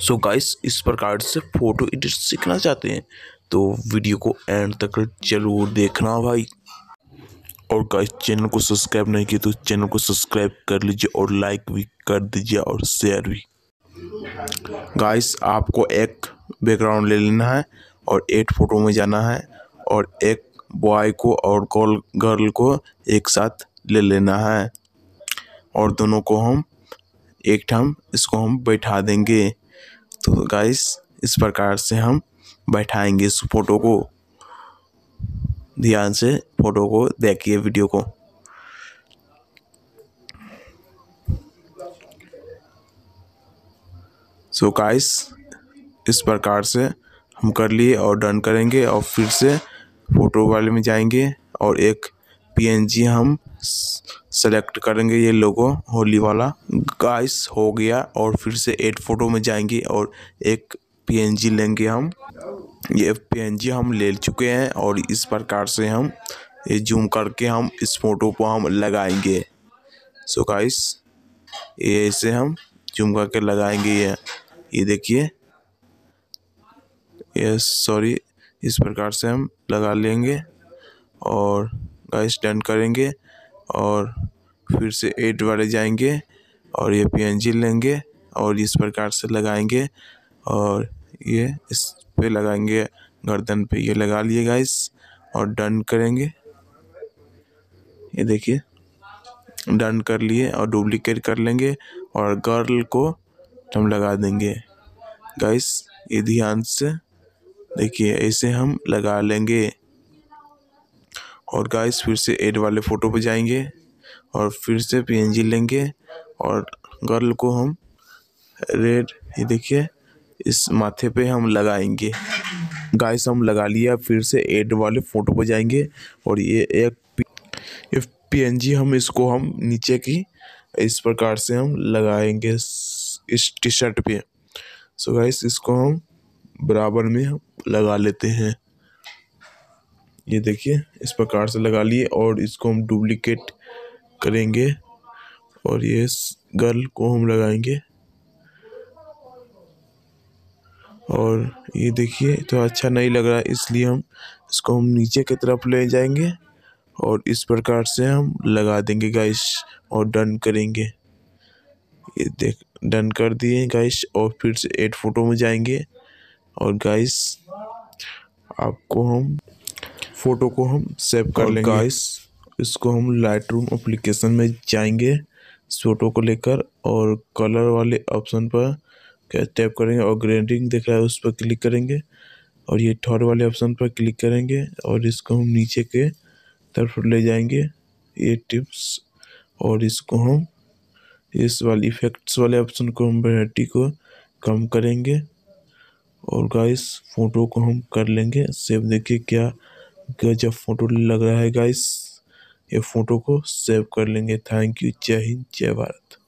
So guys इस प्रकार से फ़ोटो एडिट सीखना चाहते हैं तो वीडियो को एंड तक ज़रूर देखना भाई। और गाइस चैनल को सब्सक्राइब नहीं किया तो चैनल को सब्सक्राइब कर लीजिए और लाइक भी कर दीजिए और शेयर भी। गाइस आपको एक बैकग्राउंड ले लेना है और एट फ़ोटो में जाना है और एक बॉय को और गर्ल गर्ल को एक साथ ले लेना है। और दोनों को हम, एक टाइम इसको हम बैठा देंगे। तो गाइस इस प्रकार से हम बैठाएँगे इस फ़ोटो को। ध्यान से फ़ोटो को देखिए वीडियो को। सो so गाइस इस प्रकार से हम कर लिए और डन करेंगे और फिर से फ़ोटो वाले में जाएँगे और एक पीएनजी हम सेलेक्ट करेंगे ये लोगो होली वाला। गाइस हो गया और फिर से एड फ़ोटो में जाएँगे और एक पीएनजी लेंगे हम। ये पीएनजी हम ले चुके हैं और इस प्रकार से हम ये जूम करके हम इस फ़ोटो को हम लगाएँगे। सो गाइस ये ऐसे हम जूम करके लगाएँगे ये। ये देखिए। ये सॉरी इस प्रकार से हम लगा लेंगे और गाइस डन करेंगे और फिर से एड वाले जाएँगे और ये पीएनजी लेंगे और इस प्रकार से लगाएँगे और ये इस पे लगाएँगे, गर्दन पे ये लगा लिए गाइस और डन करेंगे। ये देखिए डन कर लिए और डुप्लीकेट कर लेंगे और गर्ल को हम लगा देंगे। गाइस ये ध्यान से देखिए, ऐसे हम लगा लेंगे। और गाइस फिर से एड वाले फ़ोटो पे जाएँगे और फिर से पीएनजी लेंगे और गर्ल को हम रेड ये देखिए, इस माथे पे हम लगाएँगे। गाइस हम लगा लिया, फिर से एड वाले फ़ोटो पे जाएँगे और ये एक ये पीएनजी हम इसको हम नीचे की, इस प्रकार से हम लगाएँगे इस टी शर्ट पे। सो गाइस इसको हम बराबर में लगा लेते हैं। ये देखिए, इस प्रकार से लगा लिए और इसको हम डुप्लीकेट करेंगे और ये गर्ल को हम लगाएँगे। और ये देखिए तो अच्छा नहीं लग रहा, इसलिए हम इसको हम नीचे की तरफ़ ले जाएँगे और इस प्रकार से हम लगा देंगे गाइस और डन करेंगे। ये देख डन कर दिए गाइस और फिर से एड फ़ोटो में जाएँगे। और गाइस आपको हम फ़ोटो को हम सेव कर लेंगे। गाइस इसको हम लाइट रूम अप्लीकेशन में जाएँगे इस फ़ोटो को लेकर और कलर वाले ऑप्शन पर क्या टैप करेंगे और ग्रेडिंग दिख रहा है उस पर क्लिक करेंगे और ये थर्ड वाले ऑप्शन पर क्लिक करेंगे और इसको हम नीचे के तरफ़ ले जाएँगे ये टिप्स और इसको हम इस वाले इफेक्ट्स वाले ऑप्शन को हम वैरायटी को कम करेंगे और गाइस फ़ोटो को हम कर लेंगे। सेव देखिए क्या गजब फ़ोटो लग रहा है गाइस ये फ़ोटो को सेव कर लेंगे। थैंक यू जय हिंद, जय भारत।